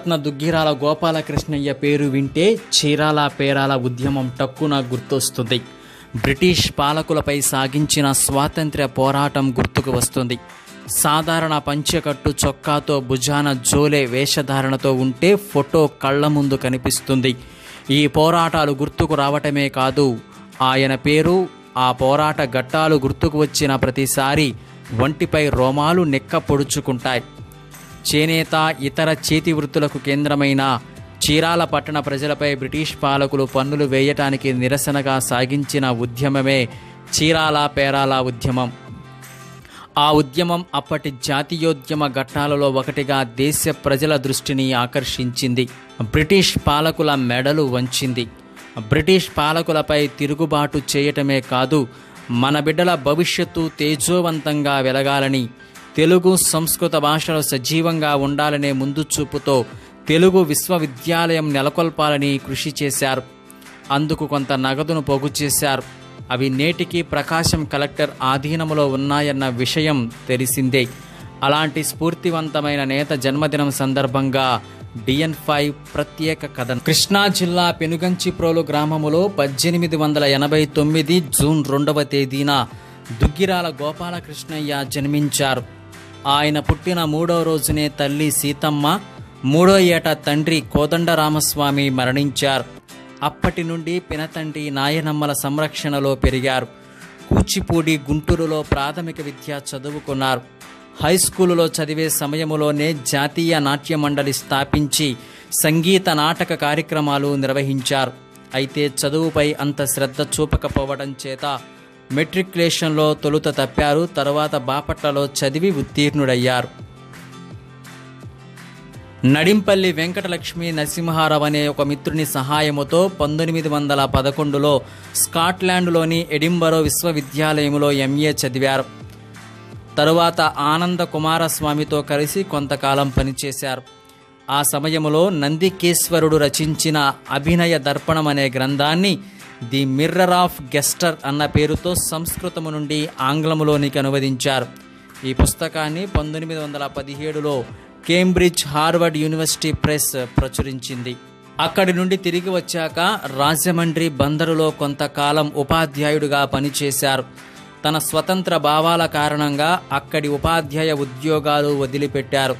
నవరత్న దుగ్గిరాల గోపాలకృష్ణయ్య పేరు వింటే చీరాల పేరాల ఉద్యమం టక్కున గుర్తొస్తుంది. బ్రిటిష్ పాలకులపై సాగించిన స్వాతంత్ర్య పోరాటం గుర్తుకు వస్తుంది. సాధారణ పంచెకట్టు చొక్కాతో భుజాన జోలే వేషధారణతో ఉంటే ఫోటో కళ్ళ ముందు కనిపిస్తుంది. ఈ పోరాటాలు గుర్తుకు రావటమే కాదు ఆయన పేరు ఆ పోరాట ఘట్టాలు గుర్తుకు వచ్చిన ప్రతిసారి ఒంటిపై రోమాలు నెక్క పొడుచుకుంటాయి. చేనేత ఇతర చేతి వృత్తులకు కేంద్రమైన చీరాల పట్టణ ప్రజలపై బ్రిటిష్ పాలకులు పన్నులు వేయటానికి నిరసనగా సాగించిన ఉద్యమమే చీరాల పేరాల ఉద్యమం. ఆ ఉద్యమం అప్పటి జాతీయోద్యమ ఘట్టాలలో ఒకటిగా దేశ ప్రజల దృష్టిని ఆకర్షించింది. బ్రిటిష్ పాలకుల మెడలు వంచింది. బ్రిటిష్ పాలకులపై తిరుగుబాటు చేయటమే కాదు మన బిడ్డల భవిష్యత్తు తేజోవంతంగా వెలగాలని తెలుగు సంస్కృత భాషలో సజీవంగా ఉండాలనే ముందు చూపుతో తెలుగు విశ్వవిద్యాలయం నెలకొల్పాలని కృషి చేశారు. అందుకు కొంత నగదును పోగు చేశారు. అవి నేటికి ప్రకాశం కలెక్టర్ ఆధీనములో ఉన్నాయన్న విషయం తెలిసిందే. అలాంటి స్ఫూర్తివంతమైన నేత జన్మదినం సందర్భంగా డిఎన్ ఫైవ్ ప్రత్యేక కథనం. కృష్ణా జిల్లా పెనుగంచిప్రోలు గ్రామములో పద్దెనిమిది వందల ఎనభై తొమ్మిది జూన్ రెండవ తేదీన దుగ్గిరాల గోపాలకృష్ణయ్య జన్మించారు. ఆయన పుట్టిన మూడో రోజునే తల్లి సీతమ్మ మూడో ఏట తండ్రి కోదండరామస్వామి మరణించారు. అప్పటి నుండి పినతండ్రి నాయనమ్మల సంరక్షణలో పెరిగారు. కూచిపూడి గుంటూరులో ప్రాథమిక విద్య చదువుకున్నారు. హై స్కూలులో చదివే సమయములోనే జాతీయ నాట్య మండలి స్థాపించి సంగీత నాటక కార్యక్రమాలు నిర్వహించారు. అయితే చదువుపై అంత శ్రద్ధ చూపకపోవడం చేత మెట్రిక్యులేషన్లో తొలుత తప్పారు. తరువాత బాపట్లలో చదివి ఉత్తీర్ణుడయ్యారు. నడింపల్లి వెంకటలక్ష్మి నరసింహారావు అనే ఒక మిత్రుని సహాయముతో పంతొమ్మిది వందల పదకొండులో స్కాట్లాండ్లోని ఎడింబరో విశ్వవిద్యాలయంలో ఎంఏ చదివారు. తరువాత ఆనంద కుమారస్వామితో కలిసి కొంతకాలం పనిచేశారు. ఆ సమయంలో నందికేశ్వరుడు రచించిన అభినయ దర్పణం అనే గ్రంథాన్ని ది మిర్రర్ ఆఫ్ గెస్టర్ అన్న పేరుతో సంస్కృతము నుండి ఆంగ్లములోనికి అనువదించారు. ఈ పుస్తకాన్ని పంతొమ్మిది వందల పదిహేడులో కేంబ్రిడ్జ్ హార్వర్డ్ యూనివర్సిటీ ప్రెస్ ప్రచురించింది. అక్కడి నుండి తిరిగి వచ్చాక రాజమండ్రి బందరులో కొంతకాలం ఉపాధ్యాయుడిగా పనిచేశారు. తన స్వతంత్ర భావాల కారణంగా అక్కడి ఉపాధ్యాయ ఉద్యోగాలు వదిలిపెట్టారు.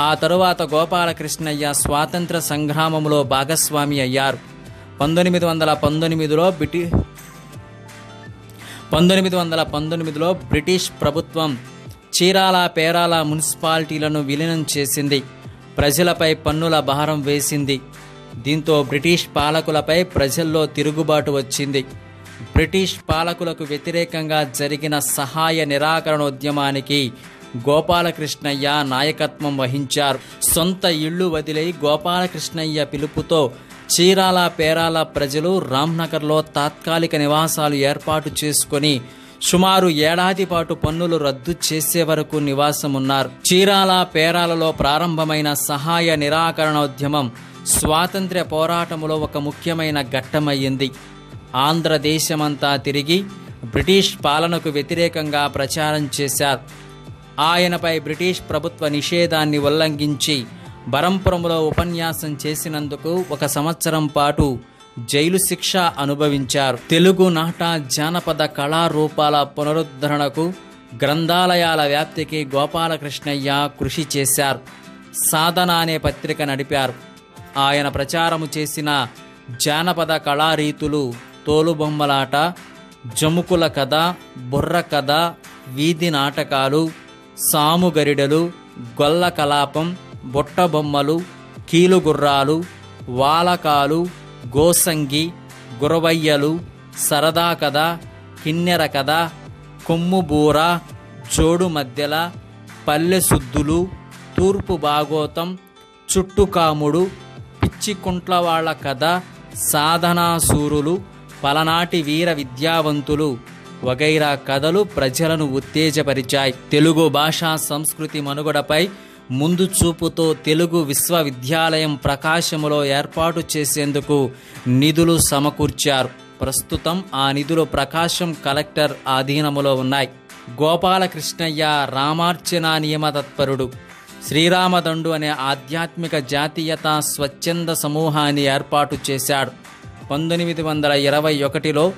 ఆ తరువాత గోపాలకృష్ణయ్య స్వాతంత్ర సంగ్రామంలో భాగస్వామి అయ్యారు. పంతొమ్మిది వందల పంతొమ్మిదిలో బ్రిటి పంతొమ్మిది వందల పంతొమ్మిదిలో బ్రిటిష్ ప్రభుత్వం చీరాల పేరాల మున్సిపాలిటీలను విలీనం చేసింది. ప్రజలపై పన్నుల భారం వేసింది. దీంతో బ్రిటిష్ పాలకులపై ప్రజల్లో తిరుగుబాటు వచ్చింది. బ్రిటిష్ పాలకులకు వ్యతిరేకంగా జరిగిన సహాయ నిరాకరణ ఉద్యమానికి గోపాలకృష్ణయ్య నాయకత్వం వహించారు. సొంత ఇళ్ళు వదిలి గోపాలకృష్ణయ్య పిలుపుతో చీరాల పేరాల ప్రజలు రామ్నగర్లో తాత్కాలిక నివాసాలు ఏర్పాటు చేసుకొని సుమారు ఏడాది పాటు పన్నులు రద్దు చేసే వరకు నివాసం ఉన్నారు చీరాల పేరాలలో ప్రారంభమైన సహాయ నిరాకరణోద్యమం స్వాతంత్ర్య పోరాటములో ఒక ముఖ్యమైన ఘట్టమయ్యింది. ఆంధ్రదేశమంతా తిరిగి బ్రిటిష్ పాలనకు వ్యతిరేకంగా ప్రచారం చేశారు. ఆయనపై బ్రిటిష్ ప్రభుత్వ నిషేధాన్ని ఉల్లంఘించి బరంపురంలో ఉపన్యాసం చేసినందుకు ఒక సంవత్సరం పాటు జైలు శిక్ష అనుభవించారు. తెలుగు నాట జానపద కళారూపాల పునరుద్ధరణకు గ్రంథాలయాల వ్యాప్తికి గోపాలకృష్ణయ్య కృషి చేశారు. సాధన అనే పత్రిక నడిపారు. ఆయన ప్రచారము చేసిన జానపద కళారీతులు తోలుబొమ్మలాట జముకుల కథ బుర్ర కథ వీధి నాటకాలు సాముగరిడలు గొల్ల కలాపం బుట్టబొమ్మలు కీలుగుర్రాలు వాలకాలు గోసంగి గురవయ్యలు సరదా కథ కిన్నెర కథ కొమ్ముబూర జోడు మధ్యల పల్లె సుద్దులు తూర్పు భాగోతం చుట్టుకాముడు పిచ్చికుంట్లవాళ్ళ కథ సాధనాసూరులు పలనాటి వీర విద్యావంతులు వగైరా కథలు ప్రజలను ఉత్తేజపరిచాయి. తెలుగు భాషా సంస్కృతి మనుగడపై ముందు చూపుతో తెలుగు విశ్వవిద్యాలయం ప్రకాశములో ఏర్పాటు చేసేందుకు నిధులు సమకూర్చారు. ప్రస్తుతం ఆ నిధులు ప్రకాశం కలెక్టర్ ఆధీనములో ఉన్నాయి. గోపాలకృష్ణయ్య రామార్చన నియమ తత్పరుడు శ్రీరామదండు అనే ఆధ్యాత్మిక జాతీయత స్వచ్ఛంద సమూహాన్ని ఏర్పాటు చేశాడు. పంతొమ్మిది వందల ఇరవై ఒకటిలో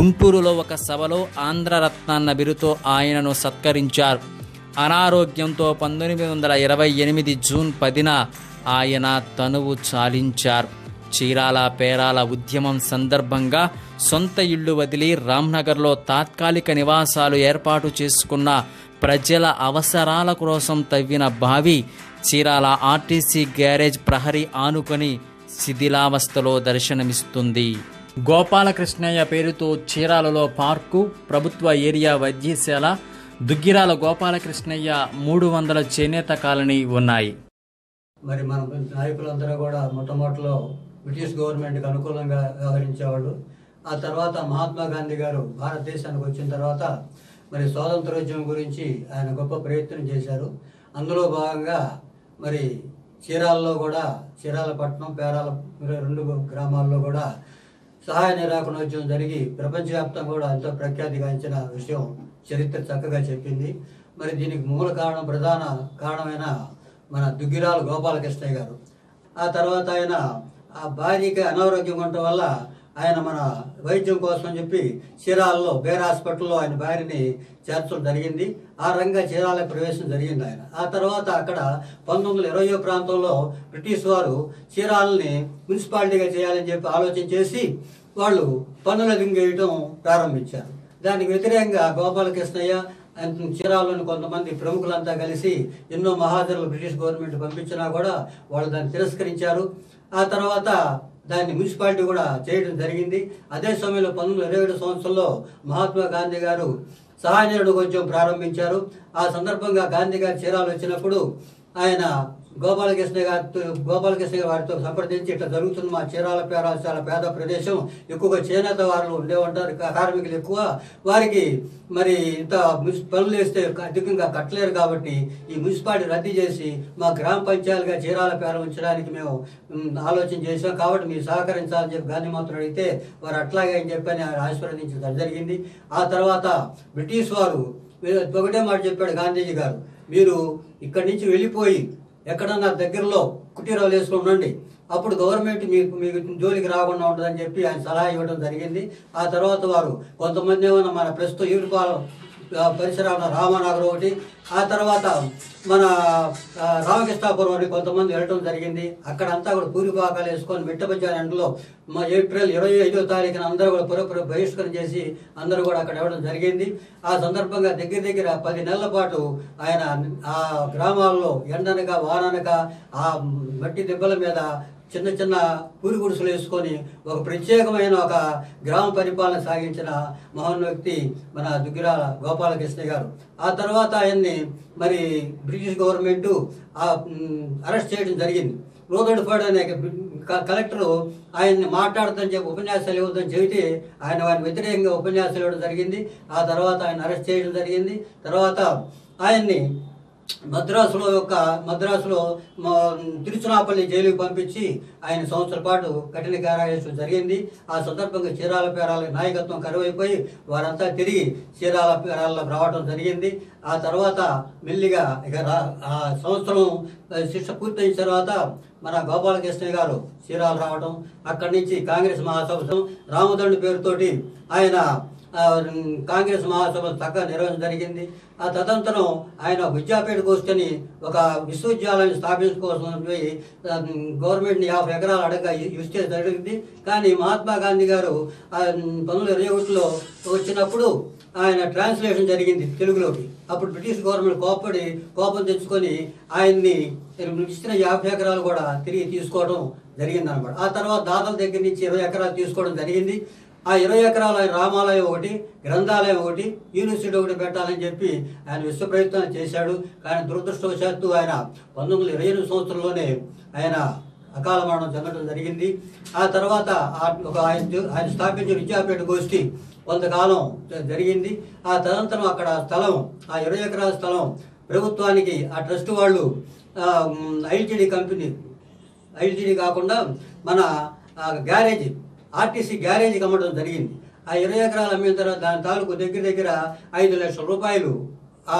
గుంటూరులో ఒక సభలో ఆంధ్రరత్నాన్న బిరుతో ఆయనను సత్కరించారు. అనారోగ్యంతో పంతొమ్మిది వందల ఇరవై ఎనిమిది జూన్ పదిన ఆయన తనువు చాలించారు. చీరాల పేరాల ఉద్యమం సందర్భంగా సొంత ఇళ్ళు వదిలి రామ్నగర్లో తాత్కాలిక నివాసాలు ఏర్పాటు చేసుకున్న ప్రజల అవసరాల కోసం తవ్విన బావి చీరాల ఆర్టీసీ గ్యారేజ్ ప్రహరీ ఆనుకొని శిథిలావస్థలో దర్శనమిస్తుంది. గోపాలకృష్ణయ్య పేరుతో చీరాలలో పార్కు ప్రభుత్వ ఏరియా వైద్యశాల దుగ్గిరాల గోపాలకృష్ణయ్య మూడు వందల చేనేత కాలనీ ఉన్నాయి. మరి మన నాయకులందరూ కూడా మొట్టమొదటిలో బ్రిటిష్ గవర్నమెంట్కి అనుకూలంగా వ్యవహరించేవాళ్ళు. ఆ తర్వాత మహాత్మా గాంధీ గారు భారతదేశానికి వచ్చిన తర్వాత మరి స్వాతంత్రోద్యమం గురించి ఆయన గొప్ప ప్రయత్నం చేశారు. అందులో భాగంగా మరి చీరాలలో కూడా చీరాల పట్టణం పేరాల రెండు గ్రామాల్లో కూడా సహాయ నిరాకరణోద్యమం జరిగి ప్రపంచవ్యాప్తంగా కూడా ఎంతో ప్రఖ్యాతిగాంచిన విషయం. చరిత్ర చక్కగా చెప్పింది. మరి దీనికి మూల కారణం ప్రధాన కారణమైన మన దుగ్గిరాల గోపాలకృష్ణయ్య గారు. ఆ తర్వాత ఆయన ఆ భార్యకి అనారోగ్యం ఉండటం వల్ల ఆయన మన వైద్యం కోసం చెప్పి చీరాలలో బేర్ హాస్పిటల్లో ఆయన భార్యని చేర్చడం జరిగింది. ఆ రంగా చీరాల ప్రవేశం జరిగింది ఆయన. ఆ తర్వాత అక్కడ పంతొమ్మిది వందల ఇరవై ప్రాంతంలో బ్రిటిష్ వారు చీరాలని మున్సిపాలిటీగా చేయాలని చెప్పి ఆలోచన చేసి వాళ్ళు పన్నుల దింగేయటం ప్రారంభించారు. దానికి వ్యతిరేకంగా గోపాలకృష్ణయ్య అండ్ చీరాల్లోని కొంతమంది ప్రముఖులంతా కలిసి ఎన్నో మహాజనులు బ్రిటిష్ గవర్నమెంట్ పంపించినా కూడా వాళ్ళు దాన్ని తిరస్కరించారు. ఆ తర్వాత దాన్ని మున్సిపాలిటీ కూడా చేయడం జరిగింది. అదే సమయంలో పంతొమ్మిది ఇరవై ఏడు సంవత్సరంలో మహాత్మా గాంధీ గారు సహాయ నిర్ణయం ప్రారంభించారు. ఆ సందర్భంగా గాంధీ గారు చీరాలు వచ్చినప్పుడు ఆయన గోపాలకృష్ణ గారితో గోపాలకృష్ణ వారితో సంప్రదించి ఇట్లా జరుగుతుంది మా చీరాల పేరాలు చాలా పేద ప్రదేశం. ఎక్కువగా చేనేత వారు ఉండే ఉంటారు కార్మికులు ఎక్కువ. వారికి మరి ఇంత పనులు వేస్తే అధికంగా కట్టలేరు కాబట్టి ఈ మున్సిపాలిటీ రద్దు చేసి మా గ్రామ పంచాయతీగా చీరాల పేర ఉంచడానికి మేము ఆలోచన చేసాం కాబట్టి మీరు సహకరించాలని చెప్పి గాంధీ మాత్రం అడిగితే వారు అట్లాగే అని చెప్పి ఆయన ఆశీర్వదించడం జరిగింది. ఆ తర్వాత బ్రిటిష్ వారు ఒకటే మాట చెప్పాడు గాంధీజీ గారు మీరు ఇక్కడి నుంచి వెళ్ళిపోయి ఎక్కడన్నా దగ్గరలో కుటీరాలు వేసుకుని ఉండండి. అప్పుడు గవర్నమెంట్ మీకు మీకు జోలికి రాకుండా ఉంటుందని చెప్పి ఆయన సలహా ఇవ్వడం జరిగింది. ఆ తర్వాత వారు కొంతమంది ఏమన్నా మన ప్రస్తుతం ఈరుపాలెం పరిసరాల రామనగరం ఒకటి. ఆ తర్వాత మన రామకృష్ణాపురం అని కొంతమంది వెళ్ళడం జరిగింది. అక్కడంతా కూడా పూరిపాకాలు వేసుకొని మిట్టపంచాలి ఎండలో మా ఏప్రిల్ ఇరవై ఐదో తారీఖున అందరూ కూడా పురపుర బహిష్కరణ చేసి అందరూ కూడా అక్కడ ఇవ్వడం జరిగింది. ఆ సందర్భంగా దగ్గర దగ్గర పది నెలల పాటు ఆయన ఆ గ్రామాల్లో ఎండనక వాననక ఆ మట్టి దెబ్బల మీద చిన్న చిన్న పూరి గుడుసులు వేసుకొని ఒక ప్రత్యేకమైన ఒక గ్రామ పరిపాలన సాగించిన మహాన్ వ్యక్తి మన దుగ్గిరాల గోపాలకృష్ణ గారు. ఆ తర్వాత ఆయన్ని మరి బ్రిటిష్ గవర్నమెంటు అరెస్ట్ చేయడం జరిగింది. రోదడ్ఫర్డ్ అనే కలెక్టరు కలెక్టర్ ఆయన్ని మాట్లాడదని చెప్పి ఉపన్యాసాలు ఇవ్వద్దని చెబితే ఆయన వారిని వ్యతిరేకంగా ఉపన్యాసాలు ఇవ్వడం జరిగింది. ఆ తర్వాత ఆయన అరెస్ట్ చేయడం జరిగింది. తర్వాత ఆయన్ని మద్రాసులో యొక్క మద్రాసులో తిరుచునాపల్లి జైలుకి పంపించి ఆయన సంవత్సరాల పాటు కఠిన కారావేశం జరిగింది. ఆ సందర్భంగా చీరాల పేరాల నాయకత్వం కరువైపోయి వారంతా తిరిగి చీరాల పేరాల్లో రావడం జరిగింది. ఆ తర్వాత మెల్లిగా ఇక ఆ సంవత్సరం శిక్ష పూర్తయిన తర్వాత మన గోపాలకృష్ణ గారు చీరాలు రావడం అక్కడి నుంచి కాంగ్రెస్ మహాసభ రామదండు పేరుతోటి ఆయన కాంగ్రెస్ మహాసభ చక్కగా నిర్వహణ జరిగింది. ఆ తదనంతరం ఆయన విద్యాపీఠ కూర్చొని ఒక విశ్వవిద్యాలయం స్థాపించుకోవాల్సిన పోయి గవర్నమెంట్ని యాభై ఎకరాలు అడగ ఇస్తే జరిగింది. కానీ మహాత్మా గాంధీ గారు పంతొమ్మిది వందల ఇరవై ఒకటిలో వచ్చినప్పుడు ఆయన ట్రాన్స్లేషన్ జరిగింది తెలుగులోకి. అప్పుడు బ్రిటిష్ గవర్నమెంట్ కోపడి కోపం తెచ్చుకొని ఆయన్ని ఇచ్చిన యాభై ఎకరాలు కూడా తిరిగి తీసుకోవడం జరిగింది అనమాట ఆ తర్వాత దాతల దగ్గర నుంచి ఇరవై ఎకరాలు తీసుకోవడం జరిగింది. ఆ ఇరవై ఎకరాల రామాలయం ఒకటి గ్రంథాలయం ఒకటి యూనివర్సిటీ ఒకటి పెట్టాలని చెప్పి ఆయన విశ్వ ప్రయత్నం చేశాడు. కానీ దురదృష్టవశాత్తు ఆయన పంతొమ్మిది వందల ఇరవై ఎనిమిది సంవత్సరంలోనే ఆయన అకాల మరణం చెందడం జరిగింది. ఆ తర్వాత ఒక ఆయన ఆయన స్థాపించిన విద్యాపేట గోష్ఠి కొంతకాలం జరిగింది. ఆ తదనంతరం అక్కడ స్థలం ఆ ఇరవై ఎకరాల స్థలం ప్రభుత్వానికి ఆ ట్రస్ట్ వాళ్ళు ఐటీడీ కంపెనీ ఐటీడీ కాకుండా మన గ్యారేజీ గ్యారేజ్ ఆర్టీసీ గ్యారేజీకి అమ్మడం జరిగింది. ఆ ఇరవై ఎకరాలు అమ్మిన తర్వాత దాని తాలూకు దగ్గర దగ్గర ఐదు లక్షల రూపాయలు ఆ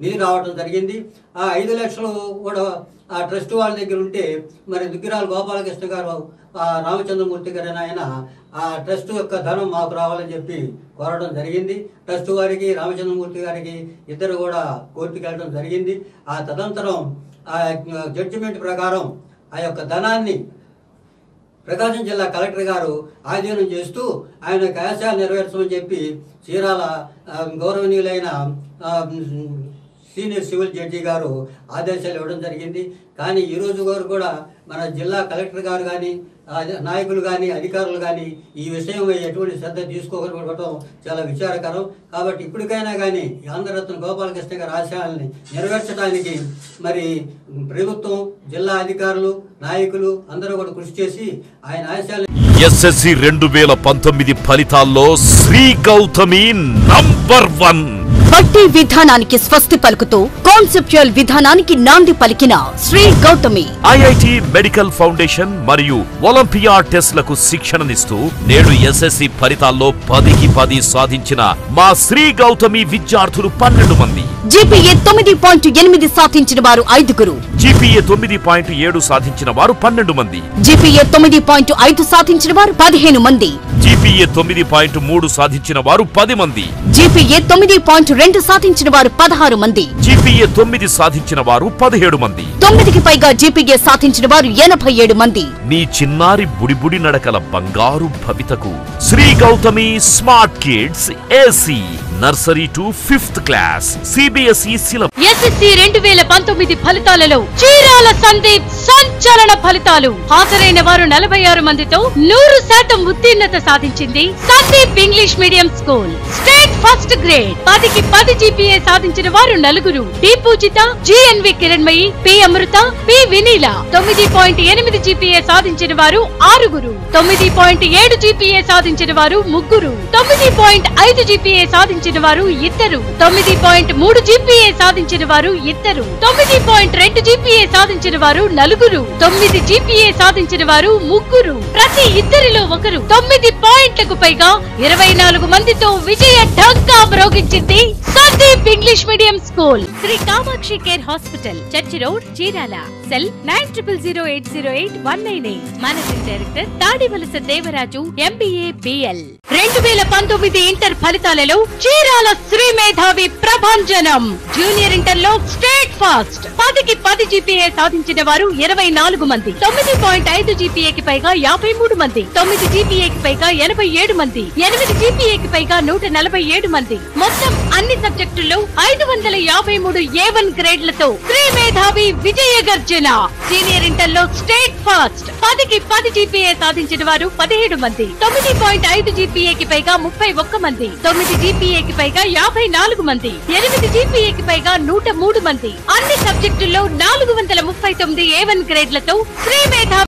నిధి రావడం జరిగింది. ఆ ఐదు లక్షలు కూడా ఆ ట్రస్ట్ వాళ్ళ దగ్గర ఉంటే మరి దుగ్గిరాల గోపాలకృష్ణ గారు ఆ రామచంద్రమూర్తి గారు ఆయన ఆ ట్రస్ట్ యొక్క ధనం మాకు రావాలని చెప్పి కోరడం జరిగింది. ట్రస్ట్ వారికి రామచంద్రమూర్తి గారికి ఇద్దరు కూడా కోర్టుకు వెళ్ళడం జరిగింది. ఆ తదనంతరం ఆ జడ్జిమెంట్ ప్రకారం ఆ యొక్క ధనాన్ని ప్రకాశం జిల్లా కలెక్టర్ గారు ఆధీనం చేస్తూ ఆయన కళాశాల నెరవేర్చమని చెప్పి చీరాల గౌరవనీయులైన సీనియర్ సివిల్ జడ్జి గారు ఆదేశాలు ఇవ్వడం జరిగింది. కానీ ఈ రోజు గారు కూడా మన జిల్లా కలెక్టర్ గారు కానీ నాయకులు కానీ అధికారులు కానీ ఈ విషయం ఎటువంటి శ్రద్ధ తీసుకోకపోవడం చాలా విచారకరం. కాబట్టి ఇప్పటికైనా కానీ ఆంధ్రరత్న గోపాలకృష్ణ గారి ఆశయాల్ని నెరవేర్చడానికి మరి ప్రభుత్వం జిల్లా అధికారులు నాయకులు అందరూ కూడా కృషి చేసి ఆయన ఆశయాలు ఎస్ఎస్సి రెండు వేల పంతొమ్మిది ఫలితాల్లో శ్రీ గౌతమి నంబర్ వన్. బట్టి విధానానికి స్వస్తి పలుకుతూ కాన్సెప్చువల్ విధానానికి నాంది పలికిన Sri Gautami. IIT medical foundation మరియు ఒలింపియా టెస్ట్లకు శిక్షణనిస్తూ నేడు ఎస్ఎస్సి ఫలితాల్లో పదికి పది సాధించిన మా శ్రీ గౌతమి విద్యార్థులు పన్నెండు మంది. జీపీఏ తొమ్మిది పాయింట్ ఎనిమిది సాధించిన వారు ఐదుగురు. జీపీఏ తొమ్మిది పాయింట్ ఏడు సాధించిన వారు పన్నెండు మంది. జీపీఏ తొమ్మిది పాయింట్ ఐదు సాధించిన వారు పదిహేను మంది. జీపీఏ తొమ్మిది పాయింట్ మూడు సాధించిన వారు పది మంది. జీపీఏ తొమ్మిది పాయింట్ రెండు సాధించిన వారు పదహారు మంది. జీపీఏ తొమ్మిది సాధించిన వారు పదిహేడు మంది. తొమ్మిదికి పైగా జీపీఏ సాధించిన వారు ఎనభై ఏడు మంది. నీ చిన్నారి బుడిబుడి నడకల బంగారు భవితకు. Shri Gautami smart kids AC. Nursery to fifth class. CBSE syllabus SSC రెండు వేల పంతొమ్మిది ఫలితాలలో చీరాల సందీప్ సంచలన ఫలితాలు. హాజరైన వారు నలభై ఆరు మందితో నూరు శాతం ఉత్తీర్ణత సాధించింది Sandeep English medium school. State first grade. పదికి పది జీపీఏ సాధించిన వారు నలుగురు. D Poojitha GNV Kiranmayi P Amrutha P Vineela. తొమ్మిది పాయింట్ ఎనిమిది జీపీఏ సాధించిన వారు ఆరుగురు. తొమ్మిది పాయింట్ ఏడు జీపీఏ సాధించిన వారు ముగ్గురు. తొమ్మిది పాయింట్ ఐదు జీపీఏ సాధించిన వారు ఇద్దరు. తొమ్మిది పాయింట్ మూడు జీపీఏ సాధించిన వారు ఇద్దరు. తొమ్మిది పాయింట్ రెండు జీపీఏ సాధించిన వారు నలుగురు. తొమ్మిది జీపీఏ సాధించిన వారు ముగ్గురు. ప్రతి ఇద్దరిలో ఒకరు. తొమ్మిది పాయింట్లకు పైగా ఇరవై నాలుగు మందితో విజయ ఢంకా మ్రోగించింది Sandeep English medium school. Shri Kamakshi care hospital church road Chirala. Cell nine triple zero eight zero eight one nine eight. Managing director Tadivalasa Devaraju MBA BL రెండు వేల పంతొమ్మిది ఇంటర్ ఫలితాలలో చీరాల శ్రీ మేధావి ప్రభంజనం. జూనియర్ ఇంటర్లో స్టేట్ ఫాస్ట్. పదికి పది GPA సాధించిన వారు ఇరవై నాలుగు మంది. తొమ్మిది పాయింట్ ఐదు జీపీఏకి పైగా యాభై మూడు మంది. తొమ్మిది జీపీఏకి పైగా ఎనభై ఏడు మంది. ఎనిమిది జీపీఏకి పైగా నూట నలభై ఏడు మంది. మొత్తం అన్ని సబ్జెక్టుల్లో ఐదు వందల యాభై మూడు ఏ వన్ గ్రేడ్లతో శ్రీ మేధావి విజయ గర్జన. సీనియర్ ఇంటర్లో స్టేట్ ఫస్ట్ పదికి పది జీపీఏ సాధించిన వారు పదిహేడు మంది. తొమ్మిది పాయింట్ ఐదు జీపీఏకి పైగా ముప్పై ఒక్క మంది. తొమ్మిది జీపీఏకి పైగా యాభై నాలుగు మంది. ఎనిమిది జీపీఏకి పైగా నూట మూడు మంది. అన్ని సబ్జెక్టుల్లో నాలుగు వందల ముప్పై తొమ్మిది ఏ వన్ గ్రేడ్లతో శ్రీ మేధావి